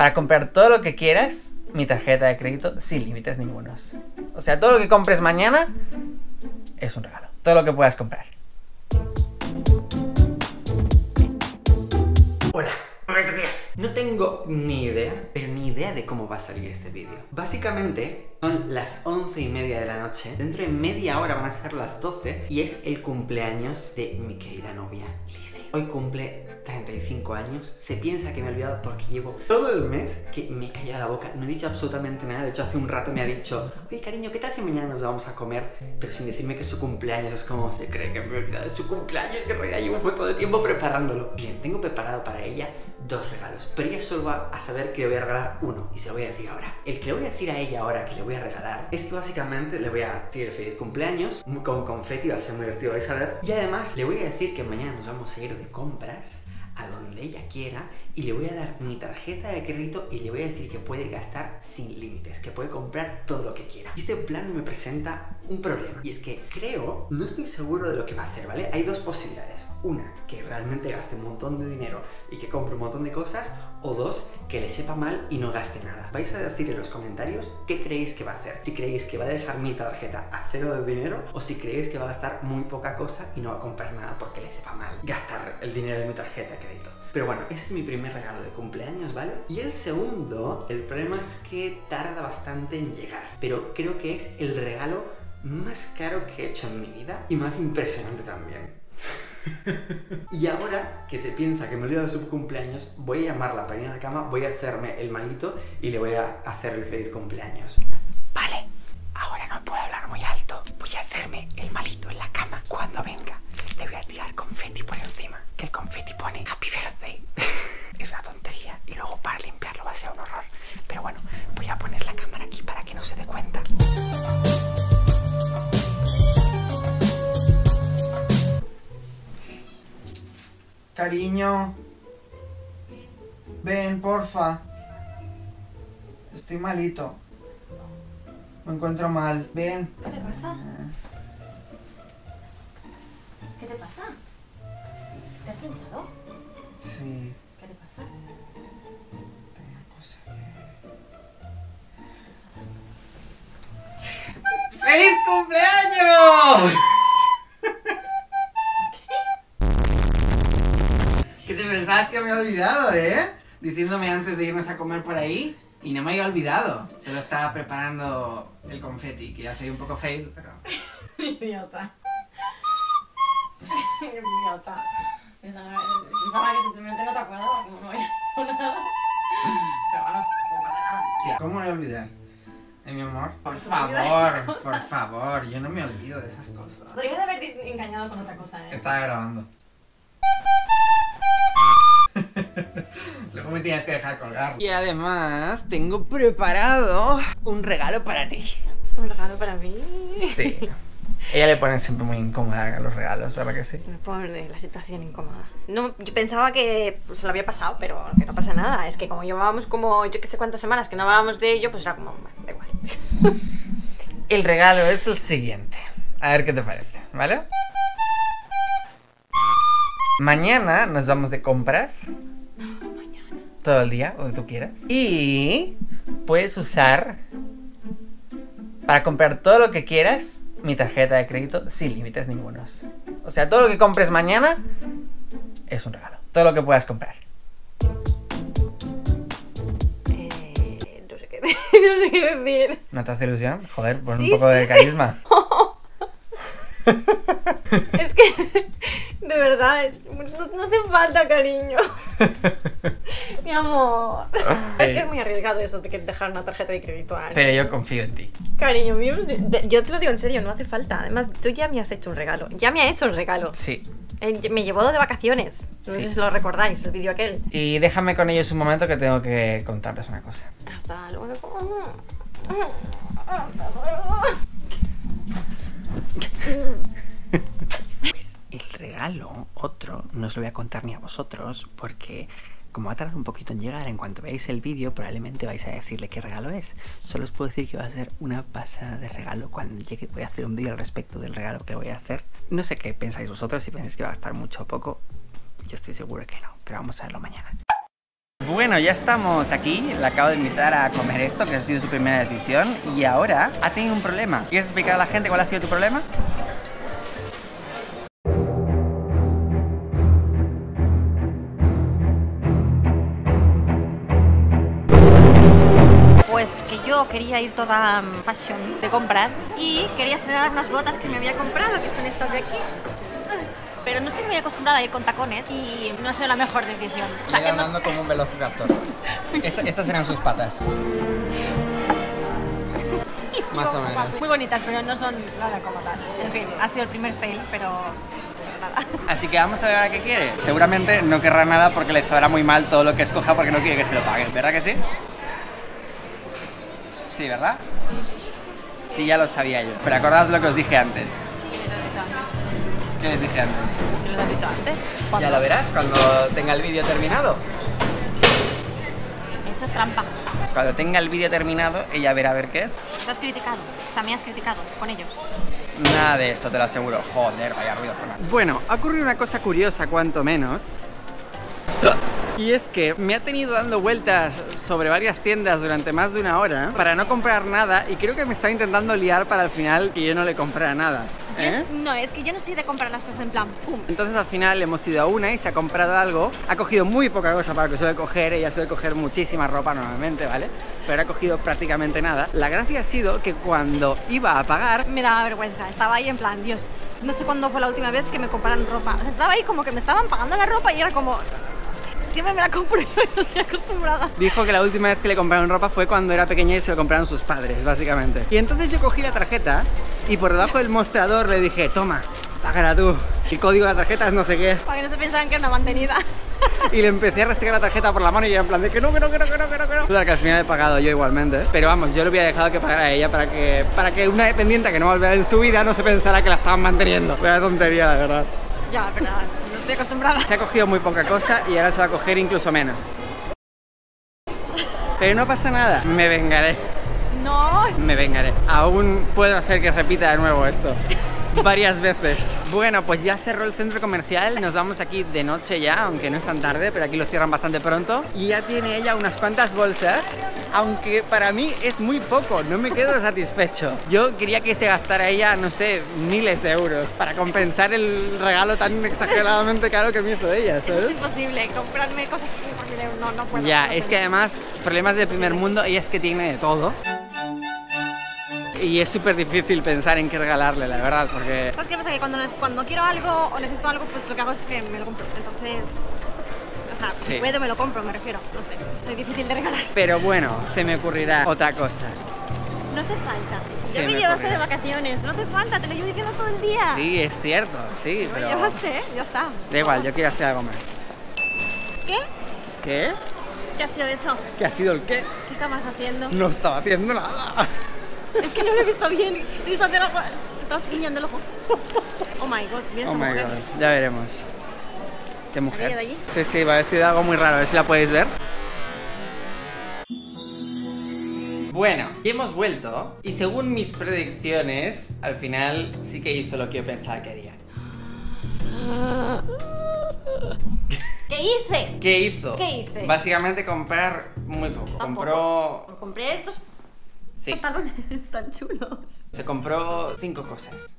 para comprar todo lo que quieras mi tarjeta de crédito sin límites ningunos. O sea, todo lo que compres mañana es un regalo. Todo lo que puedas comprar. Hola. No tengo ni idea, pero ni idea de cómo va a salir este vídeo. Básicamente, son las once y media de la noche. Dentro de media hora van a ser las 12 y es el cumpleaños de mi querida novia, Lizzie. Hoy cumple 35 años, se piensa que me he olvidado porque llevo todo el mes que me he callado la boca, no he dicho absolutamente nada, de hecho hace un rato me ha dicho, oye cariño, ¿qué tal si mañana nos vamos a comer? Pero sin decirme que es su cumpleaños, es como se cree que me he olvidado de su cumpleaños, que en realidad llevo un montón de tiempo preparándolo. Bien, tengo preparado para ella dos regalos, pero ella solo va a saber que le voy a regalar uno y se lo voy a decir ahora. El que le voy a decir a ella ahora que le voy a regalar es que básicamente le voy a decir feliz cumpleaños con confeti, va a ser muy divertido, vais a ver. Y además le voy a decir que mañana nos vamos a ir de compras a donde ella quiera y le voy a dar mi tarjeta de crédito y le voy a decir que puede gastar sin límites, que puede comprar todo lo que quiera. Y este plan me presenta un problema y es que creo, no estoy seguro de lo que va a hacer, ¿vale? Hay dos posibilidades. Una, que realmente gaste un montón de dinero y que compre un montón de cosas, o dos, que le sepa mal y no gaste nada. Vais a decir en los comentarios qué creéis que va a hacer. Si creéis que va a dejar mi tarjeta a cero de dinero o si creéis que va a gastar muy poca cosa y no va a comprar nada porque le sepa mal gastar el dinero de mi tarjeta de crédito. Pero bueno, ese es mi primer regalo de cumpleaños, ¿vale? Y el segundo, el problema es que tarda bastante en llegar. Pero creo que es el regalo más caro que he hecho en mi vida y más impresionante también. y ahora que se piensa que me olvido de su cumpleaños, voy a llamarla para ir a la cama, voy a hacerme el malito y le voy a hacer el feliz cumpleaños. Cariño. Ven, porfa. Estoy malito. Me encuentro mal. Ven. ¿Qué te pasa? ¿Qué te pasa? ¿Te has pensado? Sí. ¿Qué te pasa? Tengo una cosa que... ¡Feliz cumpleaños! Había olvidado, eh? Diciéndome antes de irnos a comer por ahí y no me había olvidado. Solo estaba preparando el confeti, que ya soy un poco fail, pero... Idiota. Idiota. Pensaba que simplemente no te acordabas, que no había hecho nada. Pero bueno, no pasa nada. Tía, ¿Cómo me voy a olvidar? Eh, mi amor, por las favor, por favor, yo no me olvido de esas cosas. Podrías haberte engañado con otra cosa, ¿eh? Estaba grabando. Luego me tienes que dejar colgar. Y además tengo preparado un regalo para ti. Un regalo para mí. Sí. Ella le pone siempre muy incómoda a los regalos, ¿verdad que sí? Me pone la situación incómoda. No, yo pensaba que pues, se lo había pasado, pero que no pasa nada. Es que como llevábamos como yo que sé cuántas semanas que no hablábamos de ello, pues era como, bueno, da igual. El regalo es el siguiente. A ver qué te parece, ¿vale? Mañana nos vamos de compras. Todo el día, donde tú quieras. Y puedes usar para comprar todo lo que quieras mi tarjeta de crédito sin límites ningunos. O sea, todo lo que compres mañana es un regalo. Todo lo que puedas comprar. Eh, no sé qué no sé qué decir. ¿No te hace ilusión? Joder, pon un poco sí, de sí. Es que, de verdad, es- no, no hace falta cariño. Mi amor. Es que es muy arriesgado eso de que dejar una tarjeta de crédito a alguien. Pero yo confío en ti. Cariño mío, yo te lo digo en serio, no hace falta. Además, tú ya me has hecho un regalo. Ya me ha hecho un regalo. Sí. Eh, Me llevó de vacaciones. No sé Sí. si lo recordáis, el vídeo aquel. Y déjame con ellos un momento que tengo que contarles una cosa. Hasta luego. El regalo, otro, no os lo voy a contar ni a vosotros, porque como va a tardar un poquito en llegar, en cuanto veáis el vídeo, probablemente vais a decirle qué regalo es. Solo os puedo decir que va a ser una pasada de regalo. Cuando llegue voy a hacer un vídeo al respecto del regalo que voy a hacer. No sé qué pensáis vosotros, si pensáis que va a estar mucho o poco. Yo estoy seguro que no, pero vamos a verlo mañana. Bueno, ya estamos aquí. Le acabo de invitar a comer esto, que ha sido su primera decisión. Y ahora ha tenido un problema. ¿Quieres explicar a la gente cuál ha sido tu problema? Pues que yo quería ir toda mm, fashion de compras y quería estrenar unas botas que me había comprado, que son estas de aquí. Pero no estoy muy acostumbrada a ir con tacones y no ha sido la mejor decisión. O sea, hemos- andando como un velociraptor. Esta- estas eran sus patas. Más o menos. Muy bonitas, pero no son nada cómodas. En fin, ha sido el primer fail, pero pero nada. Así que vamos a ver a qué quiere. Seguramente no querrá nada porque le sabrá muy mal todo lo que escoja porque no quiere que se lo paguen, ¿verdad que sí? Sí, ¿verdad? Sí, ya lo sabía yo. Pero acordaos lo que os dije antes. ¿Qué les dije antes? ¿Qué les has dicho antes? Ya lo verás cuando tenga el vídeo terminado. Eso es trampa. Cuando tenga el vídeo terminado, ella verá a ver qué es. Se has criticado. O sea, me has criticado con ellos. Nada de esto, te lo aseguro. Joder, vaya ruido sonando. Bueno, ha ocurrido una cosa curiosa, cuanto menos. Y es que me ha tenido dando vueltas sobre varias tiendas durante más de una hora para no comprar nada y creo que me está intentando liar para al final que yo no le comprara nada. ¿eh? es- no, es que yo no soy de comprar las cosas en plan pum. Entonces al final hemos ido a una y se ha comprado algo. Ha cogido muy poca cosa para lo que suele coger. Ella suele coger muchísima ropa normalmente, ¿vale? Pero ha cogido prácticamente nada. La gracia ha sido que cuando iba a pagar, Me daba vergüenza. Estaba ahí en plan, Dios, no sé cuándo fue la última vez que me compraron ropa. O sea, estaba ahí como que me estaban pagando la ropa y era como, siempre me la compro y no estoy acostumbrada. Dijo que la última vez que le compraron ropa fue cuando era pequeña y se lo compraron sus padres, básicamente. Y entonces yo cogí la tarjeta y por debajo del mostrador le dije, toma, págala tú. El código de la tarjeta es no sé qué. Para que no se pensaran que era una mantenida. Y le empecé a rastrear la tarjeta por la mano y era en plan de que no, que no, que no, que no, que no, que no. Total, que al final he pagado yo igualmente. Pero vamos, yo le hubiera dejado que pagara a ella para que, para que una dependiente que no va a volver en su vida no se pensara que la estaban manteniendo. Vaya tontería, la verdad. ya, pero nada, no estoy acostumbrada. Se ha cogido muy poca cosa y ahora se va a coger incluso menos. Pero no pasa nada, me vengaré. No, Me vengaré. Aún puedo hacer que repita de nuevo esto. Varias veces. Bueno, pues ya cerró el centro comercial. Nos vamos aquí de noche ya, aunque no es tan tarde, pero aquí lo cierran bastante pronto. Y ya tiene ella unas cuantas bolsas, aunque para mí es muy poco. No me quedo satisfecho. Yo quería que se gastara ella, no sé, miles de euros para compensar el regalo tan exageradamente caro que me hizo ella, eso ¿sabes? es imposible. Comprarme cosas por dinero, no, no puedo. Ya, no es que además, problemas del primer mundo, ella es que tiene de todo. Y es súper difícil pensar en qué regalarle, la verdad, porque... ¿Sabes qué pasa? Que cuando, cuando quiero algo o necesito algo, pues lo que hago es que me lo compro. Entonces, o sea, Sí. si puedo me lo compro, me refiero. No sé, soy difícil de regalar. Pero bueno, se me ocurrirá otra cosa. No hace falta. Ya me, me llevaste de vacaciones, no hace falta, te lo llevo diciendo todo el día. Sí, es cierto, sí, Me pero... lo llevaste, ¿eh? Ya está. Da igual, yo quiero hacer algo más. ¿Qué? ¿Qué? ¿Qué ha sido eso? ¿Qué ha sido el qué? ¿Qué estabas haciendo? No estaba haciendo nada. Es que no lo he visto bien. He visto hacer algo. Estabas guiñando el ojo. Oh my god, mira Oh esa my mujer. god, ya veremos. ¿Qué mujer? ¿Aquella de allí? Sí, sí, va vestida algo muy raro, a ver si la podéis ver. Bueno, y hemos vuelto y según mis predicciones, al final sí que hizo lo que yo pensaba que haría. ¿Qué hice? ¿Qué hizo? ¿Qué hice? Básicamente comprar muy poco. Tampoco. Compró... Compré estos Sí, pantalones tan chulos. se compró cinco cosas.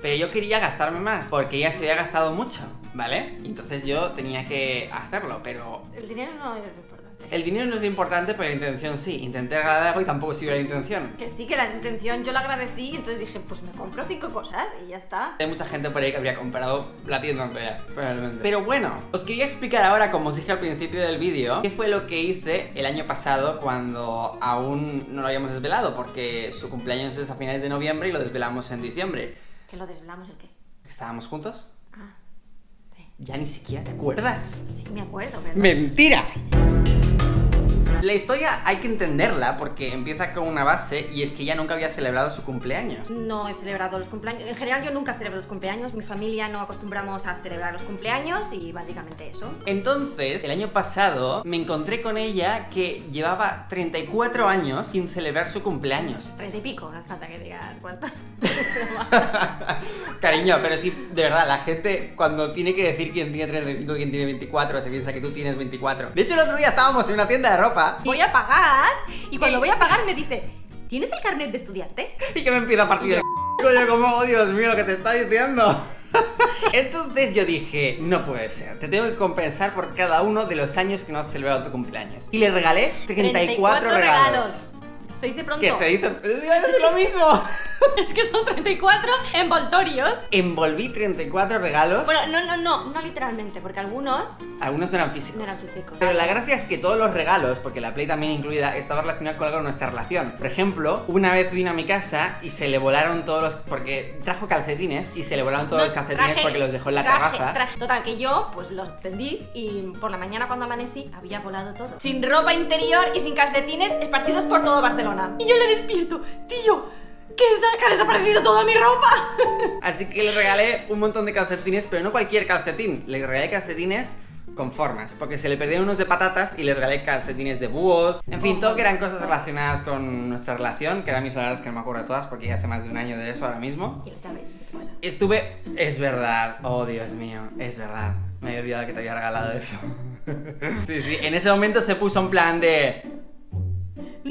Pero yo quería gastarme más, porque ella se había gastado mucho, ¿vale? Y Entonces yo tenía que hacerlo, pero El dinero no es importante. El dinero no es lo importante, pero la intención sí. Intenté regalar algo y tampoco sirvió la intención. Que sí, que la intención yo la agradecí, entonces dije, pues me compro cinco cosas y ya está. Hay mucha gente por ahí que habría comprado la tienda entera, probablemente. Pero bueno, os quería explicar ahora, como os dije al principio del vídeo, qué fue lo que hice el año pasado cuando aún no lo habíamos desvelado, porque su cumpleaños es a finales de noviembre y lo desvelamos en diciembre. Que lo desvelamos el qué. ¿Estábamos juntos? Ah, sí. Ya ni siquiera te acuerdas. Sí, me acuerdo, pero. ¡Mentira! La historia hay que entenderla porque empieza con una base y es que ella nunca había celebrado su cumpleaños. No he celebrado los cumpleaños. En general yo nunca celebro los cumpleaños. Mi familia no acostumbramos a celebrar los cumpleaños y básicamente eso. Entonces, el año pasado me encontré con ella que llevaba 34 años sin celebrar su cumpleaños. Treinta y pico, no hace falta que diga cuánto. Cariño, pero sí, de verdad, la gente cuando tiene que decir quién tiene 35 y quién tiene 24, se piensa que tú tienes 24. De hecho, el otro día estábamos en una tienda de ropa voy a pagar y cuando voy a pagar me dice, ¿tienes el carnet de estudiante? y yo me empiezo a partir coño, como, oh Dios mío, lo que te está diciendo. Entonces yo dije, no puede ser, te tengo que compensar por cada uno de los años que no has celebrado tu cumpleaños. Y le regalé 34, regalos. Se dice pronto. Que se dice, lo mismo. Es que son 34 envoltorios. Envolví 34 regalos. Bueno, no, no, no, no literalmente, porque algunos Algunos no eran físicos. no eran físicos. Pero la gracia es que todos los regalos, porque la Play también incluida, estaba relacionada con algo de nuestra relación. Por ejemplo, una vez vino a mi casa y se le volaron todos los. porque trajo calcetines y se le volaron todos No, los calcetines traje- porque los dejó en la traje- terraza. traje- Total, que yo pues los tendí y por la mañana cuando amanecí había volado todo. Sin ropa interior y sin calcetines esparcidos por todo Barcelona. Y yo le despierto, tío, que, es- que ha desaparecido toda mi ropa. Así que le regalé un montón de calcetines, pero no cualquier calcetín. Le regalé calcetines con formas, porque se le perdieron unos de patatas y le regalé calcetines de búhos. En fin, todo que eran cosas relacionadas con nuestra relación, que eran mis palabras que no me acuerdo de todas, porque ya hace más de un año de eso ahora mismo. Y ya ves, ¿qué pasa? Estuve. Es verdad. Oh, Dios mío. Es verdad. Me había olvidado que te había regalado eso. sí, sí. En ese momento se puso en plan de.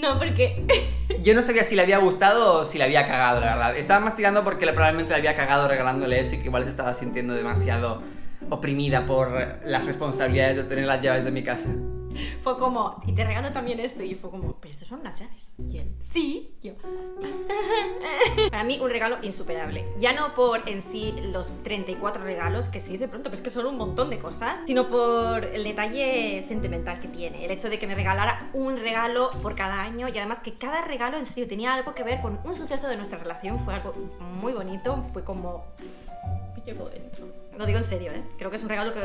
No, porque Yo no sabía si le había gustado o si le había cagado, la verdad. Estaba más tirando porque le- probablemente le había cagado regalándole eso y que igual se estaba sintiendo demasiado oprimida por las responsabilidades de tener las llaves de mi casa. fue como, y te regalo también esto. Y fue como, pero estos son las llaves. Y él, sí. Y yo, Para mí, un regalo insuperable. Ya no por en sí los 34 regalos, que se dice pronto, pero es que son un montón de cosas, sino por el detalle sentimental que tiene. El hecho de que me regalara un regalo por cada año y además que cada regalo en serio tenía algo que ver con un suceso de nuestra relación. Fue algo muy bonito. Fue como. Me dentro. Lo digo en serio, ¿eh? Creo que es un regalo que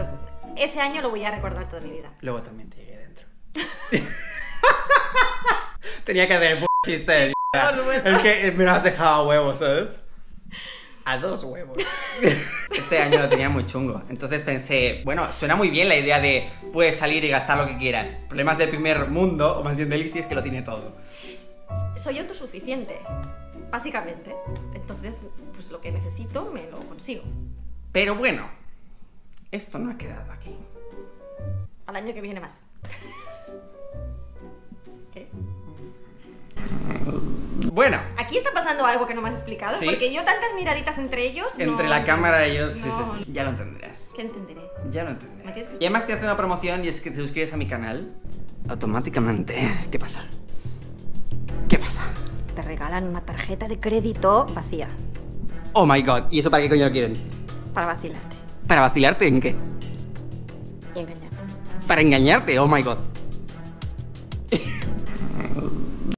ese año lo voy a recordar toda mi vida. Luego también te llegué. Tenía que hacer el p chiste de. Es que me lo has dejado a huevos, ¿sabes? A dos huevos. Este año lo tenía muy chungo. Entonces pensé, bueno, suena muy bien la idea de puedes salir y gastar lo que quieras. Problemas del primer mundo, o más bien de Lizzie, es que lo tiene todo. soy autosuficiente, básicamente. Entonces, pues lo que necesito me lo consigo. Pero bueno, esto no ha quedado aquí. Al año que viene más. Bueno, Aquí está pasando algo que no me has explicado, Sí. porque yo tantas miraditas entre ellos. entre no- la cámara y ellos, sí, no. sí, sí. Ya lo entenderás. ¿Qué entenderé? Ya lo ¿Me entenderás. tienes- Y además te hace una promoción y es que te suscribes a mi canal. Automáticamente. ¿Qué pasa? ¿Qué pasa? Te regalan una tarjeta de crédito vacía Oh my god. ¿Y eso para qué coño lo quieren? para vacilarte ¿Para vacilarte en qué? y engañarte. Para engañarte. Oh my god.